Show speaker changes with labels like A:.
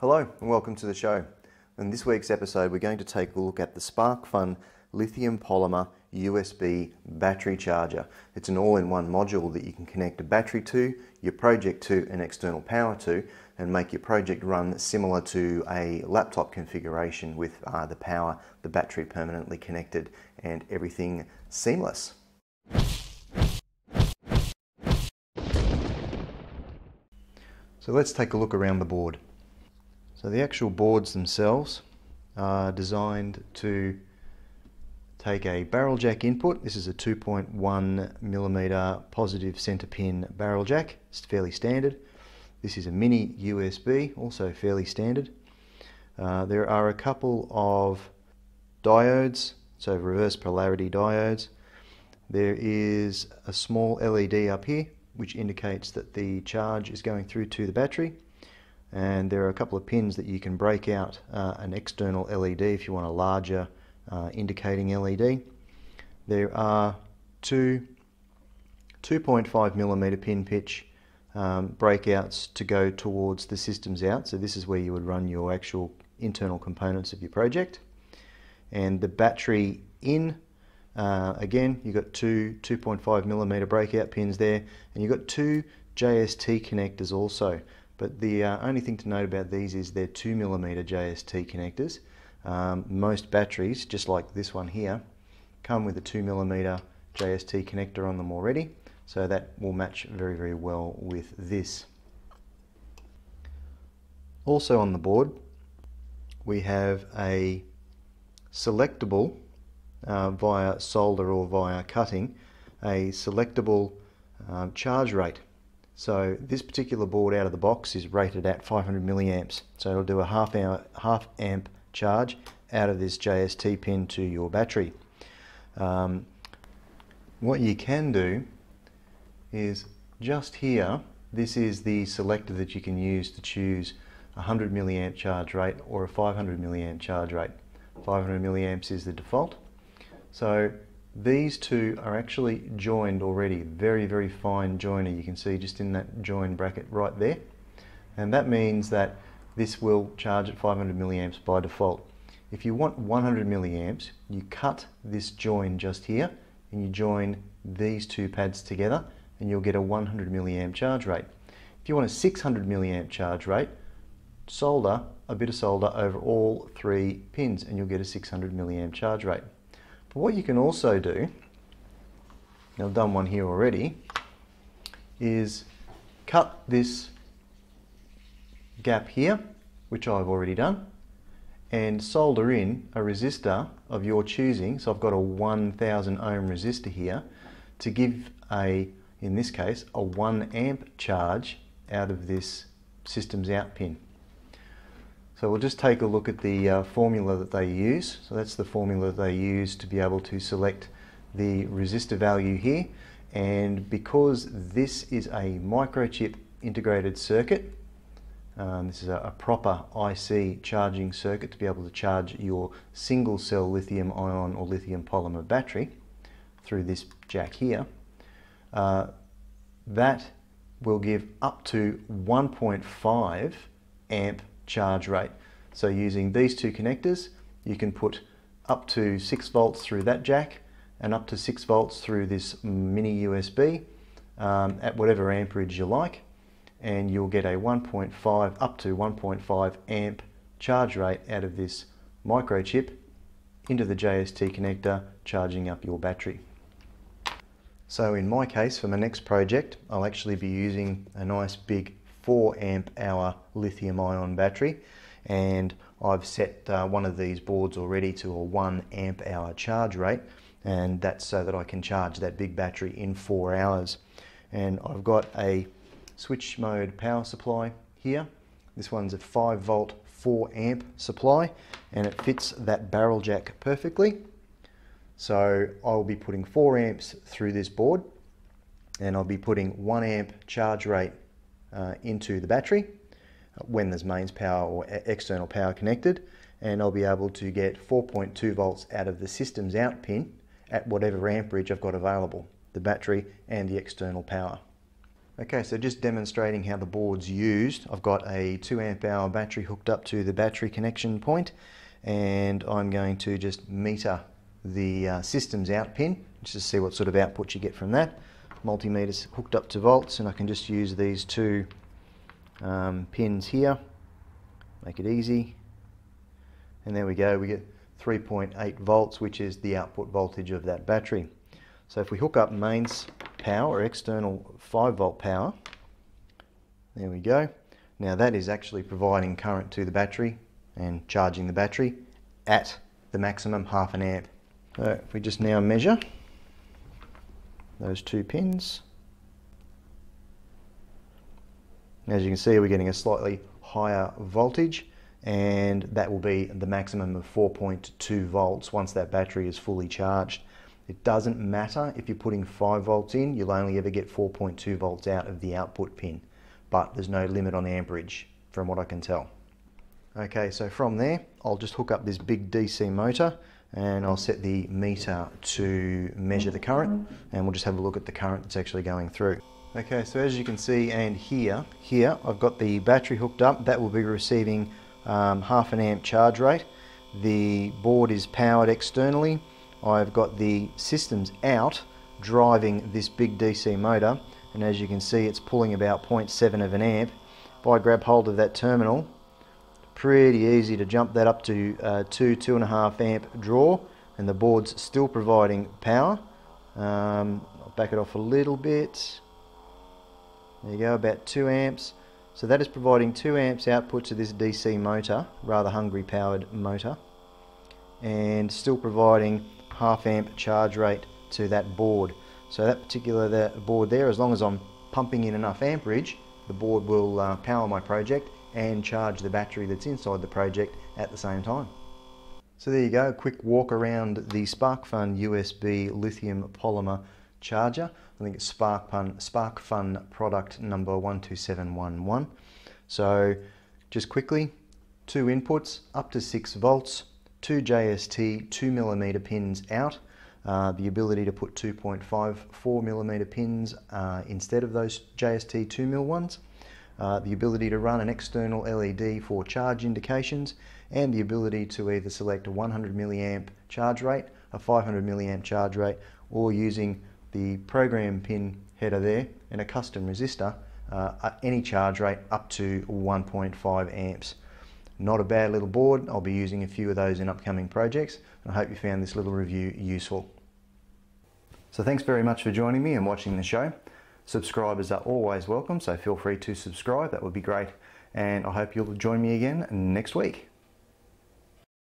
A: Hello and welcome to the show. In this week's episode, we're going to take a look at the SparkFun lithium polymer USB battery charger. It's an all-in-one module that you can connect a battery to, your project to, and external power to, and make your project run similar to a laptop configuration with uh, the power, the battery permanently connected, and everything seamless. So let's take a look around the board. So the actual boards themselves are designed to take a barrel jack input. This is a 2.1 millimeter positive center pin barrel jack. It's fairly standard. This is a mini USB, also fairly standard. Uh, there are a couple of diodes, so reverse polarity diodes. There is a small LED up here which indicates that the charge is going through to the battery and there are a couple of pins that you can break out uh, an external LED if you want a larger uh, indicating LED. There are two 2.5 millimeter pin pitch um, breakouts to go towards the systems out. So this is where you would run your actual internal components of your project. And the battery in, uh, again, you've got two 2.5 millimeter breakout pins there, and you've got two JST connectors also. But the uh, only thing to note about these is they're 2mm JST connectors. Um, most batteries, just like this one here, come with a 2mm JST connector on them already. So that will match very, very well with this. Also on the board, we have a selectable uh, via solder or via cutting, a selectable uh, charge rate so this particular board out of the box is rated at 500 milliamps. So it'll do a half, hour, half amp charge out of this JST pin to your battery. Um, what you can do is just here, this is the selector that you can use to choose a 100 milliamp charge rate or a 500 milliamp charge rate. 500 milliamps is the default. So these two are actually joined already, very, very fine joiner. You can see just in that join bracket right there. And that means that this will charge at 500 milliamps by default. If you want 100 milliamps, you cut this join just here and you join these two pads together and you'll get a 100 milliamp charge rate. If you want a 600 milliamp charge rate, solder a bit of solder over all three pins and you'll get a 600 milliamp charge rate. But what you can also do, I've done one here already, is cut this gap here, which I've already done, and solder in a resistor of your choosing. So I've got a 1000 ohm resistor here to give a, in this case, a 1 amp charge out of this systems out pin. So we'll just take a look at the uh, formula that they use. So that's the formula they use to be able to select the resistor value here. And because this is a microchip integrated circuit, um, this is a, a, proper IC charging circuit to be able to charge your single cell lithium ion or lithium polymer battery through this jack here. Uh, that will give up to 1.5 amp charge rate. So using these two connectors, you can put up to 6 volts through that jack and up to 6 volts through this mini USB um, at whatever amperage you like and you'll get a 1.5 up to 1.5 amp charge rate out of this microchip into the JST connector charging up your battery. So in my case for my next project I'll actually be using a nice big 4 amp hour lithium ion battery and I've set uh, one of these boards already to a 1 amp hour charge rate and that's so that I can charge that big battery in 4 hours. And I've got a switch mode power supply here. This one's a 5 volt 4 amp supply and it fits that barrel jack perfectly. So I'll be putting 4 amps through this board and I'll be putting 1 amp charge rate uh, into the battery when there's mains power or external power connected and I'll be able to get 4.2 volts out of the systems out pin at whatever amperage I've got available, the battery and the external power. Okay, so just demonstrating how the board's used. I've got a 2 amp hour battery hooked up to the battery connection point and I'm going to just meter the uh, systems out pin just to see what sort of output you get from that. Multimeter's hooked up to volts and I can just use these two um, pins here, make it easy. And there we go, we get 3.8 volts which is the output voltage of that battery. So if we hook up mains power, or external 5 volt power, there we go. Now that is actually providing current to the battery and charging the battery at the maximum half an amp. So if we just now measure those two pins, as you can see we're getting a slightly higher voltage and that will be the maximum of 4.2 volts once that battery is fully charged. It doesn't matter if you're putting 5 volts in, you'll only ever get 4.2 volts out of the output pin, but there's no limit on the amperage from what I can tell. Okay, so from there, I'll just hook up this big DC motor and I'll set the meter to measure the current and we'll just have a look at the current that's actually going through. Okay, so as you can see and here, here I've got the battery hooked up. That will be receiving um, half an amp charge rate. The board is powered externally. I've got the systems out driving this big DC motor and as you can see it's pulling about 0.7 of an amp. If I grab hold of that terminal, pretty easy to jump that up to uh, two, two and a half amp draw and the board's still providing power. Um, I'll back it off a little bit. There you go, about two amps. So that is providing 2 amps output to this DC motor, rather hungry powered motor, and still providing half amp charge rate to that board. So that particular that board there, as long as I'm pumping in enough amperage, the board will uh, power my project and charge the battery that's inside the project at the same time. So there you go, a quick walk around the SparkFun USB lithium polymer charger. I think it's SparkFun, SparkFun product number 12711. So just quickly, two inputs up to 6 volts, two JST 2 millimeter pins out, uh, the ability to put 2.54 millimeter pins uh, instead of those JST 2 mil ones, uh, the ability to run an external LED for charge indications, and the ability to either select a 100 milliamp charge rate, a 500 milliamp charge rate, or using the program pin header there and a custom resistor, uh, any charge rate up to 1.5 amps. Not a bad little board. I'll be using a few of those in upcoming projects. I hope you found this little review useful. So thanks very much for joining me and watching the show. Subscribers are always welcome, so feel free to subscribe. That would be great. And I hope you'll join me again next week.